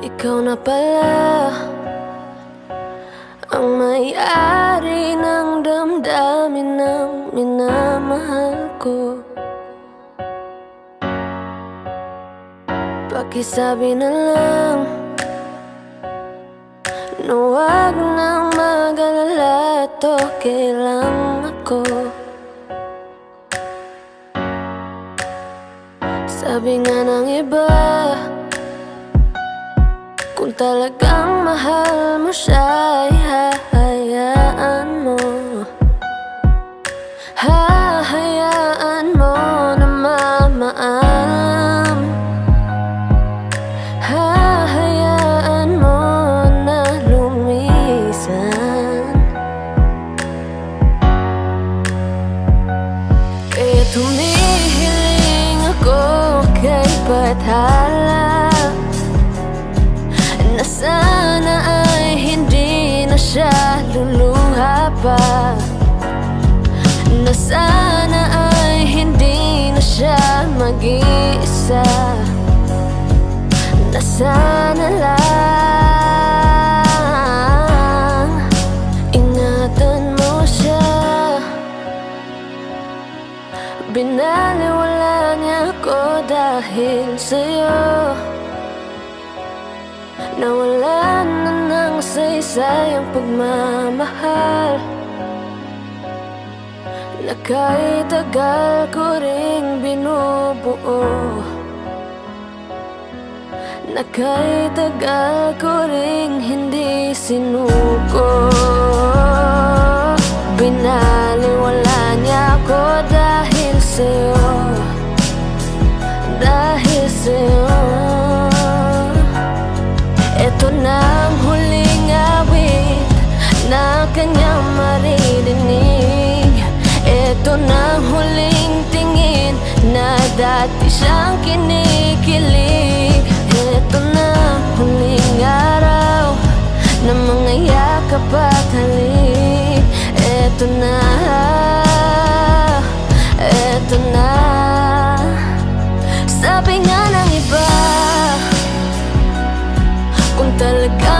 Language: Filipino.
Ikaw na pala Ang may-ari ng damdamin ng minamahal ko. Pakisabi na lang Na huwag nang mag-alala Ito kailang ako. Sabi nga ng iba Kung talagang mahal mo siya Ay hahayaan mo. Hahayaan mo na mamaalam. Hahayaan mo na lumisan. Kaya tumihiling ako kay Bathala sana ay hindi na siya luluha pa. Na sana ay hindi na siya mag-iisa. Na sana lang Ingatan mo siya. Binaliwala niya ako dahil sa'yo Nawala na ng saysay ang pagmamahal. Na kahit tagal ko ring binubuo. Na kahit tagal ko ring hindi sinuko. Binaliwala niya ako dahil sa'yo kanyang maririnig. Ito na huling tingin na dati siyang kinikilig. Ito na huling araw na mga yakap at halik. Ito na, ito na. Sabi nga ng iba Kung talaga